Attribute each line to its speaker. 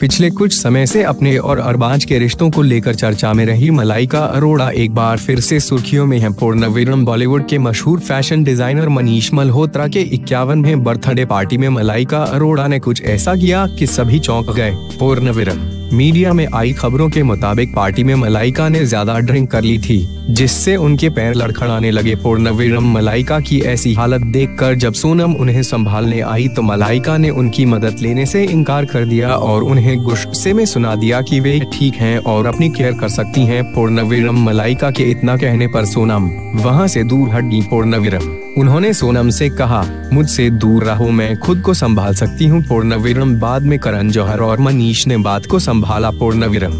Speaker 1: पिछले कुछ समय से अपने और अरबाज के रिश्तों को लेकर चर्चा में रही मलाइका अरोड़ा एक बार फिर से सुर्खियों में है। पूर्णविरम बॉलीवुड के मशहूर फ़ैशन डिज़ाइनर मनीष मल्होत्रा के इक्यावनवे बर्थडे पार्टी में मलाइका अरोड़ा ने कुछ ऐसा किया कि सभी चौंक गए। पूर्णविरम मीडिया में आई खबरों के मुताबिक पार्टी में मलाइका ने ज़्यादा ड्रिंक कर ली थी, जिससे उनके पैर लड़खड़ाने लगे। पूर्णवीरम मलाइका की ऐसी हालत देखकर जब सोनम उन्हें संभालने आई तो मलाइका ने उनकी मदद लेने से इनकार कर दिया और उन्हें गुस्से में सुना दिया कि वे ठीक हैं और अपनी केयर कर सकती हैं। पूर्णवीरम मलाइका के इतना कहने पर सोनम वहाँ से दूर हट गई। पूर्णविरम, उन्होंने सोनम से कहा, मुझसे दूर रहो, मैं खुद को संभाल सकती हूँ। पूर्णवीरम बाद में करण जौहर और मनीष ने बात को संभाला पूर्णविरम